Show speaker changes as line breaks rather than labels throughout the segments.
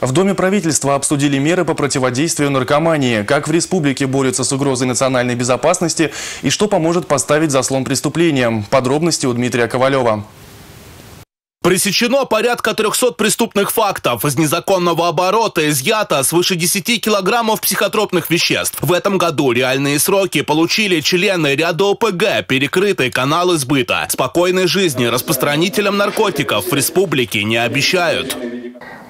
В Доме правительства обсудили меры по противодействию наркомании, как в республике борются с угрозой национальной безопасности и что поможет поставить заслон преступлениям. Подробности у Дмитрия Ковалева.
Пресечено порядка 300 преступных фактов. Из незаконного оборота изъято свыше 10 килограммов психотропных веществ. В этом году реальные сроки получили члены ряда ОПГ, перекрытые каналы сбыта. Спокойной жизни распространителям наркотиков в республике не обещают.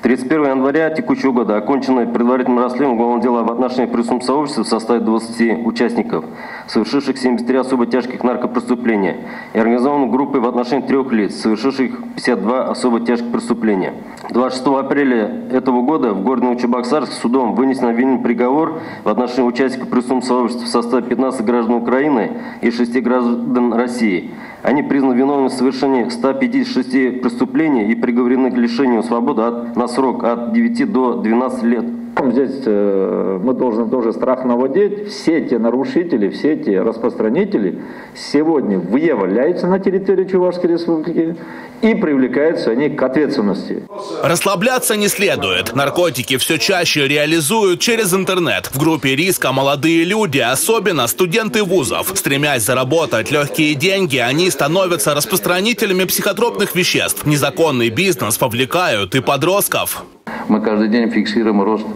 31 января текущего года окончено предварительным расследованием уголовного дела в отношении преступного сообщества в составе 20 участников, совершивших 73 особо тяжких наркопреступления, и организованной группой в отношении трех лиц, совершивших 52 особо тяжких преступления. 26 апреля этого года в городе Новочебоксарск судом вынесен обвинительный приговор в отношении участников преступного сообщества в составе 15 граждан Украины и 6 граждан России – они признаны виновными в совершении 156 преступлений и приговорены к лишению свободы от, на срок от 9 до 12 лет.
Здесь э, мы должны тоже страх наводить. Все эти нарушители, все эти распространители сегодня выявляются на территории Чувашской республики и привлекаются они к ответственности.
Расслабляться не следует. Наркотики все чаще реализуют через интернет. В группе риска молодые люди, особенно студенты вузов. Стремясь заработать легкие деньги, они становятся распространителями психотропных веществ. Незаконный бизнес вовлекают и подростков.
Мы каждый день фиксируем рост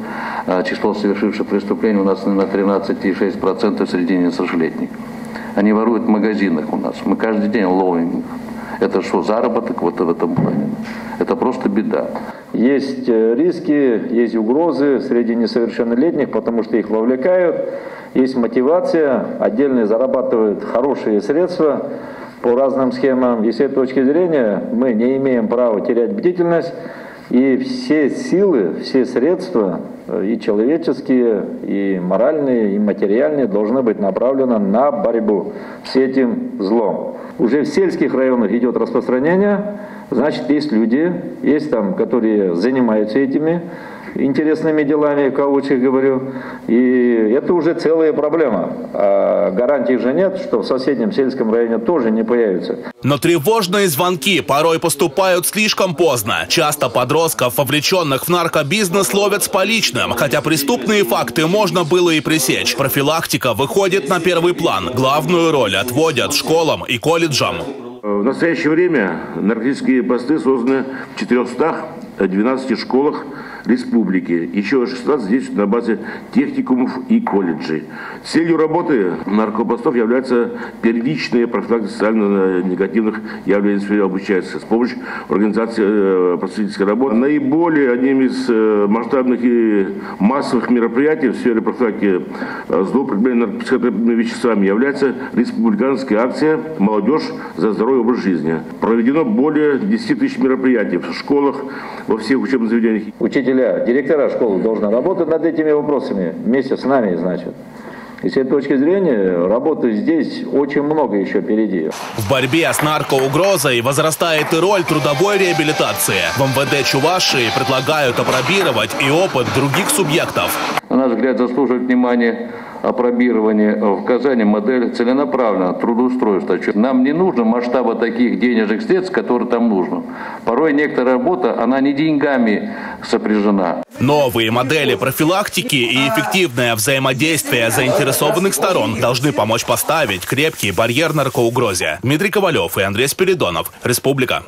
а, числа совершивших преступлений у нас на 13,6% среди несовершеннолетних. Они воруют в магазинах у нас. Мы каждый день ловим их. Это что, заработок вот в этом плане? Это просто беда.
Есть э, риски, есть угрозы среди несовершеннолетних, потому что их вовлекают. Есть мотивация, отдельные зарабатывают хорошие средства по разным схемам. И с этой точки зрения мы не имеем права терять бдительность. И все силы, все средства, и человеческие, и моральные, и материальные, должны быть направлены на борьбу с этим злом. Уже в сельских районах идет распространение, значит, есть люди, есть там, которые занимаются этими интересными делами, кавычек говорю, и это уже целая проблема. А гарантий же нет, что в соседнем сельском районе тоже не появится.
Но тревожные звонки порой поступают слишком поздно. Часто подростков, вовлеченных в наркобизнес, ловят с поличным, хотя преступные факты можно было и пресечь. Профилактика выходит на первый план. Главную роль отводят школам и колледжам.
В настоящее время наркотические посты созданы в 412 школах республики. Еще 16 действуют на базе техникумов и колледжей. Целью работы наркопостов является первичная профилактика социально-негативных явлений в сфере обучается с помощью организации э, просветительской работы. Наиболее одним из э, масштабных и массовых мероприятий в сфере профилактики э, злоупотребления наркотическими веществами является республиканская акция «Молодежь за здоровый образ жизни». Проведено более 10 тысяч мероприятий в школах, во всех учебных заведениях.
Учителя, директора школы должны работать над этими вопросами вместе с нами, значит. И с этой точки зрения работы здесь очень много еще впереди.
В борьбе с наркоугрозой возрастает и роль трудовой реабилитации. В МВД Чувашии предлагают опробировать и опыт других субъектов.
На наш взгляд, заслуживает внимания опробирование в Казани модель целенаправленного трудоустройства. Нам не нужно масштаба таких денежных средств, которые там нужно. Порой некоторая работа, она не деньгами сопряжена.
Новые модели профилактики и эффективное взаимодействие заинтересованных сторон должны помочь поставить крепкий барьер наркоугрозе. Дмитрий Ковалев и Андрей Спиридонов. Республика.